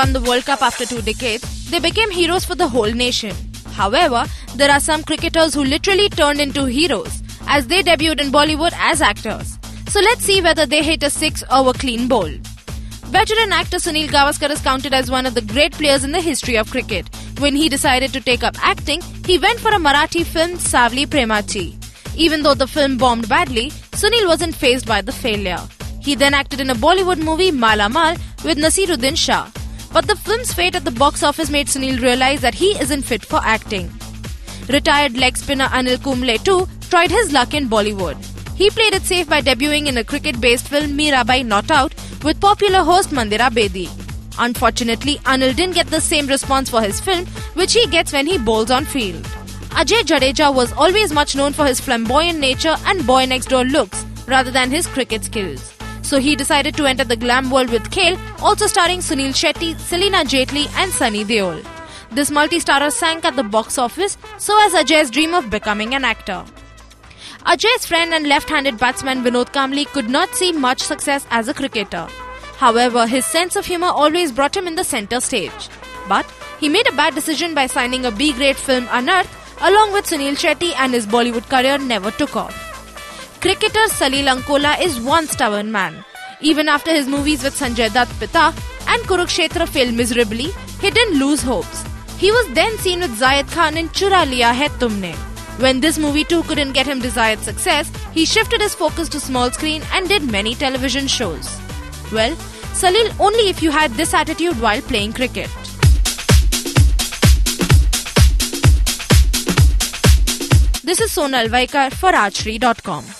won the World Cup after two decades, they became heroes for the whole nation. However, there are some cricketers who literally turned into heroes as they debuted in Bollywood as actors. So let's see whether they hit a six or were clean bowled. Veteran actor Sunil Gavaskar is counted as one of the great players in the history of cricket. When he decided to take up acting, he went for a Marathi film Savli Premachi. Even though the film bombed badly, Sunil wasn't phased by the failure. He then acted in a Bollywood movie Mala Mal with Nasiruddin Shah. But the film's fate at the box office made Sunil realize that he isn't fit for acting. Retired leg spinner Anil Kumble too tried his luck in Bollywood. He played it safe by debuting in a cricket-based film Mirabai Not Out with popular host Mandira Bedi. Unfortunately, Anil didn't get the same response for his film, which he gets when he bowls on field. Ajay Jadeja was always much known for his flamboyant nature and boy next door looks, rather than his cricket skills. So he decided to enter the glam world with Khel, also starring Sunil Shetty, Celina Jaitley, and Sunny Deol. This multi-starrer sank at the box office, so as Ajay's dream of becoming an actor. Ajay's friend and left-handed batsman Vinod Kambli could not see much success as a cricketer. However, his sense of humor always brought him in the center stage. But he made a bad decision by signing a B-grade film Anarth along with Sunil Shetty and his Bollywood career never took off. Cricketer Salil Ankola is one stubborn man. Even after his movies with Sanjay Dutt Pita and Kurukshetra failed miserably, he didn't lose hopes. He was then seen with Zayed Khan in Chura Liya Hai Tumne. When this movie too couldn't get him desired success, he shifted his focus to small screen and did many television shows. Well, Salil only if you had this attitude while playing cricket. This is Sonal Vaikar for Rajshri.com.